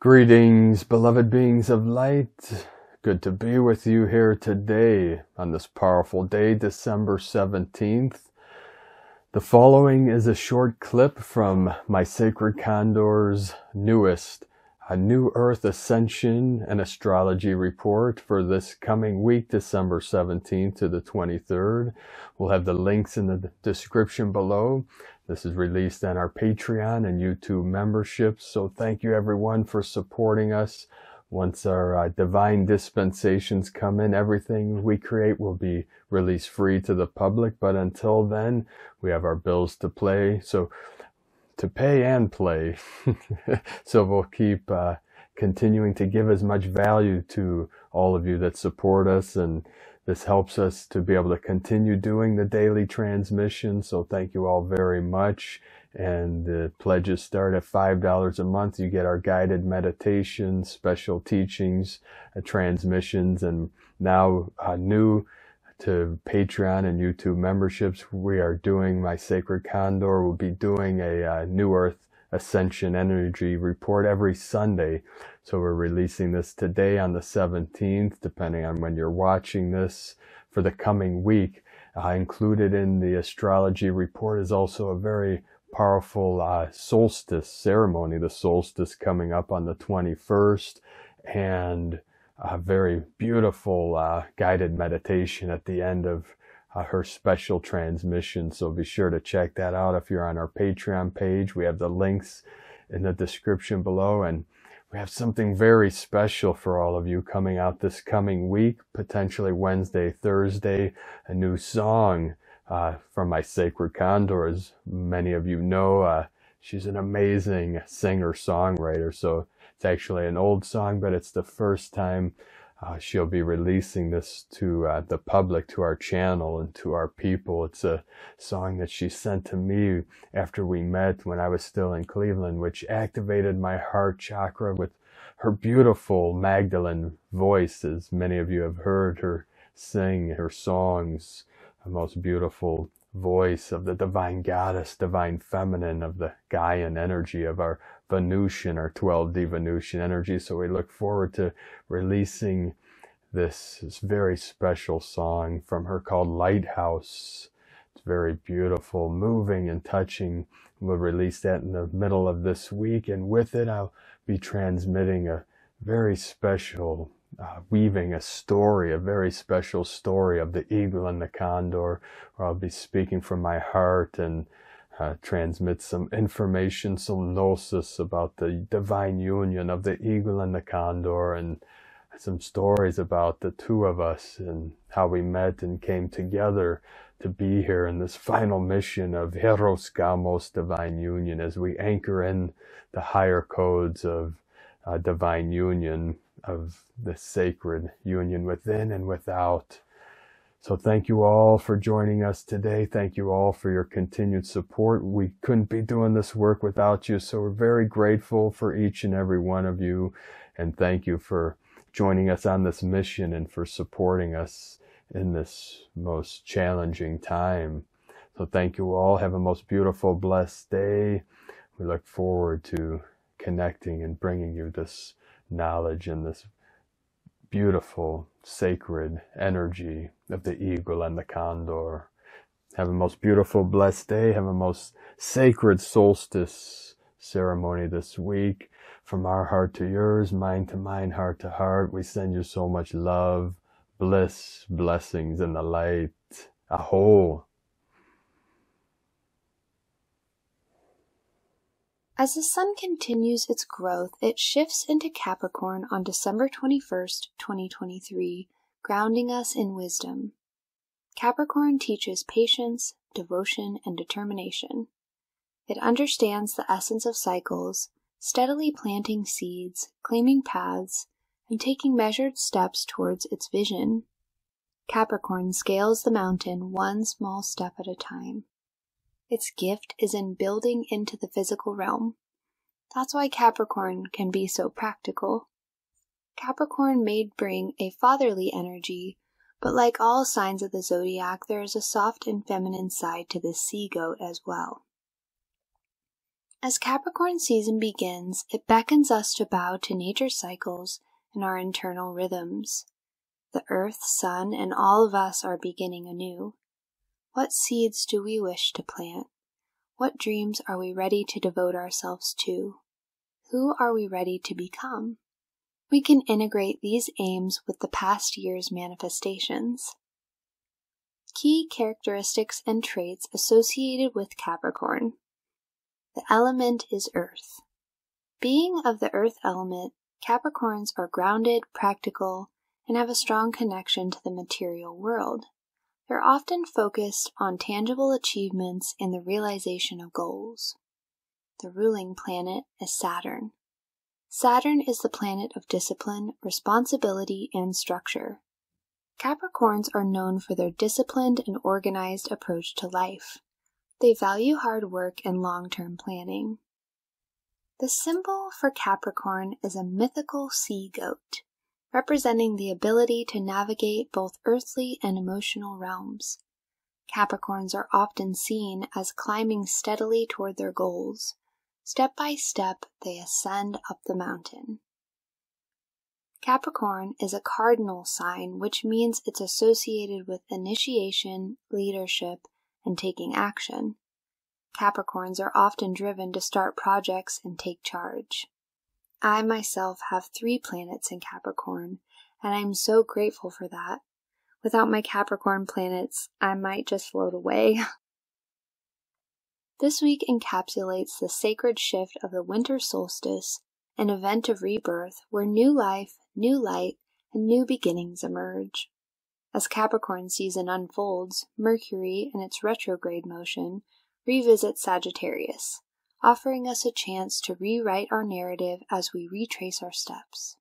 Greetings, beloved beings of light. Good to be with you here today on this powerful day, December 17th. The following is a short clip from my Sacred Condor's newest a New Earth Ascension and Astrology report for this coming week, December 17th to the 23rd. We'll have the links in the description below. This is released on our Patreon and YouTube memberships. So thank you everyone for supporting us. Once our uh, divine dispensations come in, everything we create will be released free to the public. But until then, we have our bills to play. So to pay and play. so we'll keep uh, continuing to give as much value to all of you that support us and this helps us to be able to continue doing the daily transmission. So thank you all very much. And the pledges start at $5 a month. You get our guided meditations, special teachings, uh, transmissions, and now uh, new to Patreon and YouTube memberships. We are doing my Sacred Condor. We'll be doing a uh, New Earth Ascension Energy report every Sunday. So we're releasing this today on the 17th, depending on when you're watching this for the coming week. Uh, included in the astrology report is also a very powerful uh, solstice ceremony, the solstice coming up on the 21st. And a very beautiful uh, guided meditation at the end of uh, her special transmission. So be sure to check that out if you're on our Patreon page. We have the links in the description below and we have something very special for all of you coming out this coming week, potentially Wednesday, Thursday, a new song uh, from my Sacred Condors. Many of you know, uh, she's an amazing singer-songwriter. So it's actually an old song, but it's the first time uh, she'll be releasing this to uh, the public, to our channel, and to our people. It's a song that she sent to me after we met when I was still in Cleveland, which activated my heart chakra with her beautiful Magdalene voice, as many of you have heard her sing her songs, a most beautiful voice of the divine goddess, divine feminine, of the Gaian energy of our Venusian, our 12D Venusian energy. So we look forward to releasing this, this very special song from her called Lighthouse. It's very beautiful, moving and touching. We'll release that in the middle of this week. And with it, I'll be transmitting a very special uh, weaving a story, a very special story of the eagle and the condor, where I'll be speaking from my heart and uh, transmit some information, some gnosis about the divine union of the eagle and the condor, and some stories about the two of us and how we met and came together to be here in this final mission of Hieros Gamos divine union as we anchor in the higher codes of uh, divine union of the sacred union within and without. So thank you all for joining us today. Thank you all for your continued support. We couldn't be doing this work without you. So we're very grateful for each and every one of you. And thank you for joining us on this mission and for supporting us in this most challenging time. So thank you all. Have a most beautiful, blessed day. We look forward to connecting and bringing you this knowledge and this beautiful, sacred energy of the eagle and the condor. Have a most beautiful, blessed day. Have a most sacred solstice ceremony this week. From our heart to yours, mind to mind, heart to heart, we send you so much love, bliss, blessings, and the light. Aho. As the sun continues its growth, it shifts into Capricorn on December 21st, 2023, grounding us in wisdom. Capricorn teaches patience, devotion, and determination. It understands the essence of cycles, steadily planting seeds, claiming paths, and taking measured steps towards its vision. Capricorn scales the mountain one small step at a time. Its gift is in building into the physical realm. That's why Capricorn can be so practical. Capricorn may bring a fatherly energy, but like all signs of the zodiac, there is a soft and feminine side to the sea goat as well. As Capricorn season begins, it beckons us to bow to nature's cycles and our internal rhythms. The earth, sun, and all of us are beginning anew. What seeds do we wish to plant? What dreams are we ready to devote ourselves to? Who are we ready to become? We can integrate these aims with the past year's manifestations. Key characteristics and traits associated with Capricorn. The element is earth. Being of the earth element, Capricorns are grounded, practical, and have a strong connection to the material world. They're often focused on tangible achievements and the realization of goals. The ruling planet is Saturn. Saturn is the planet of discipline, responsibility, and structure. Capricorns are known for their disciplined and organized approach to life. They value hard work and long term planning. The symbol for Capricorn is a mythical sea goat, representing the ability to navigate both earthly and emotional realms. Capricorns are often seen as climbing steadily toward their goals. Step by step, they ascend up the mountain. Capricorn is a cardinal sign, which means it's associated with initiation, leadership, and taking action. Capricorns are often driven to start projects and take charge. I myself have three planets in Capricorn, and I'm so grateful for that. Without my Capricorn planets, I might just float away. this week encapsulates the sacred shift of the winter solstice, an event of rebirth where new life, new light, and new beginnings emerge. As Capricorn season unfolds, Mercury, in its retrograde motion, revisits Sagittarius, offering us a chance to rewrite our narrative as we retrace our steps.